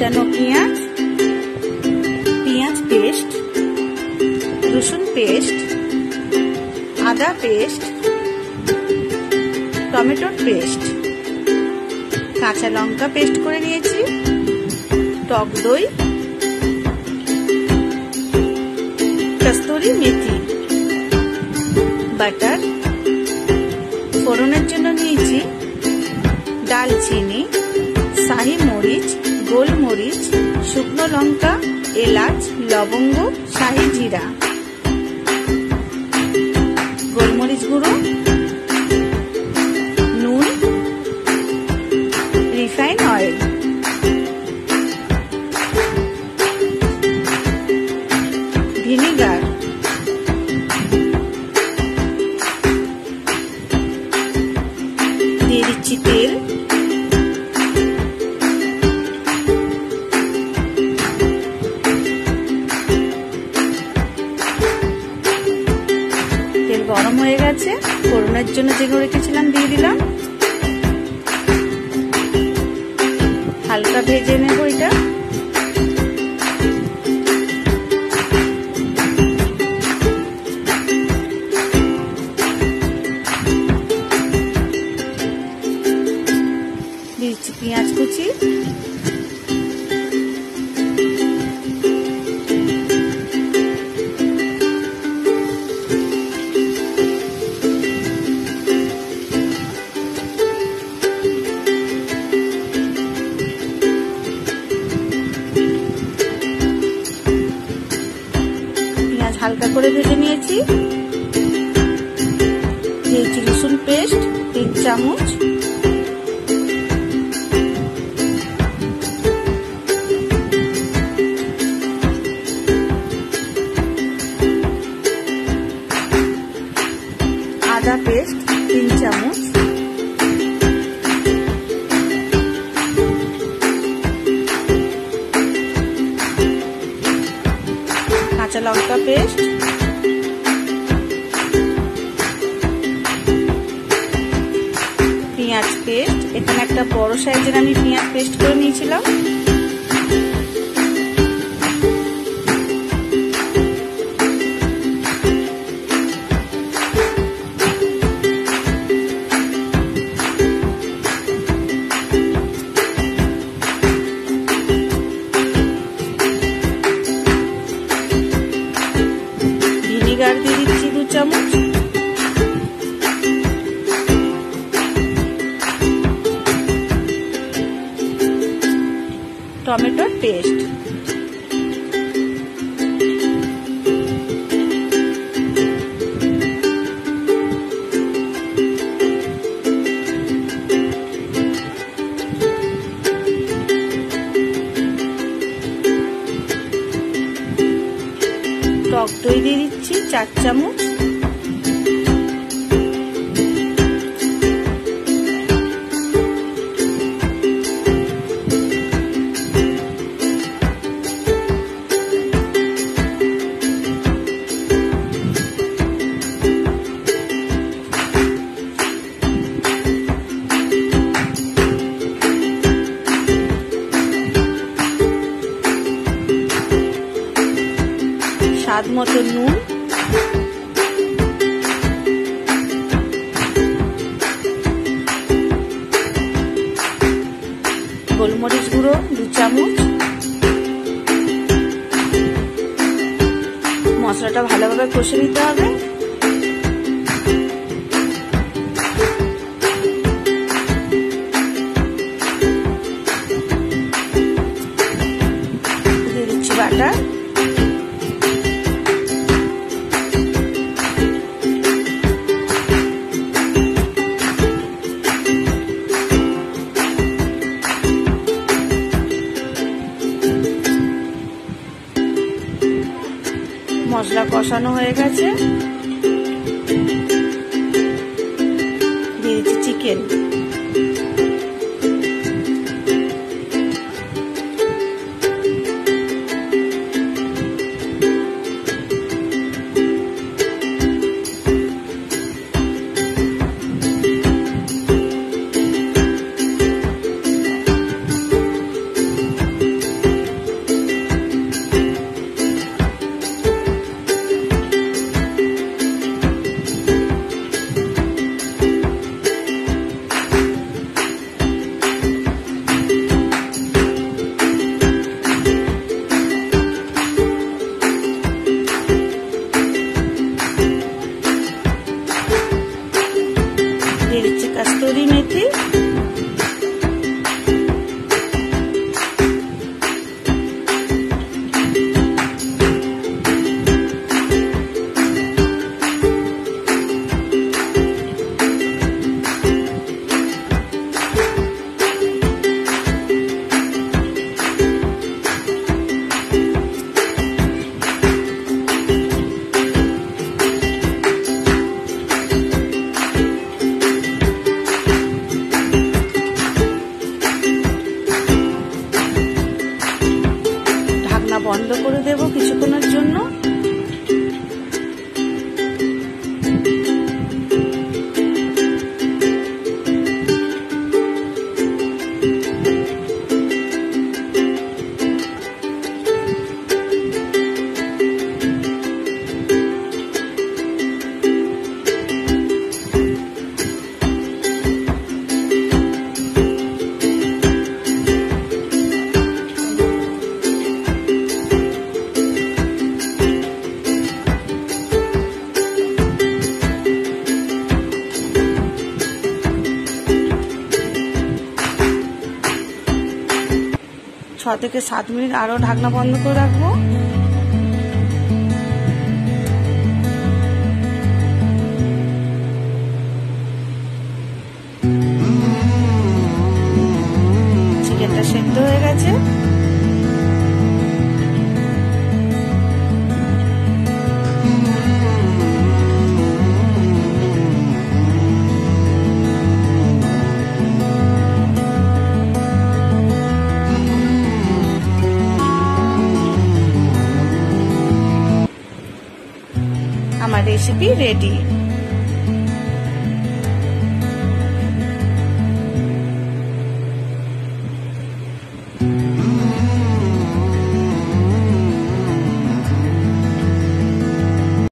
কুচানো পেঁয়াজ পেঁয়াজ পেস্ট রসুন পেস্ট আদা পেস্ট টমেটোর পেস্ট কাঁচা লঙ্কা পেস্ট করে নিয়েছি, টক দই, কস্তুরি মেথি। বাটার, ফোড়নের জন্য নিয়েছি, ডালচিনি, শাহি মরিচ গোলমরিচ শুকনো লঙ্কা এলাচ লবঙ্গ শাহি জিরা। গোলমরিচ গুঁড়ো ফোড়নের জন্য যেগুলো রেখেছিলাম দিয়ে দিলাম। হালকা ভেজে নেব এটা। দিচ্ছি পেঁয়াজ কুচি। করে ভেজে নিয়েছি। দিয়েছি রসুন পেস্ট, তিন চামচ। আদা পেস্ট, তিন চামচ। কাঁচা লঙ্কা পেস্ট পেঁয়াজ পেস্ট। এখানে একটা বড় সাইজের আমি পেঁয়াজ পেস্ট করে নিয়েছিলাম। টমেটোর পেস্ট। টক দই দিয়ে দিচ্ছি চার চামচ। মতো নুন। গোলমরিচ গুঁড়ো দু চামচ। মশলাটা ভালোভাবে কষে নিতে হবে। কষানো হয়ে গেছে। দিয়েছি চিকেন কাস্তুরি মেথি ছ থেকে সাত মিনিট আরও ঢাকনা বন্ধ করে রাখব। আমার রেসিপি রেডি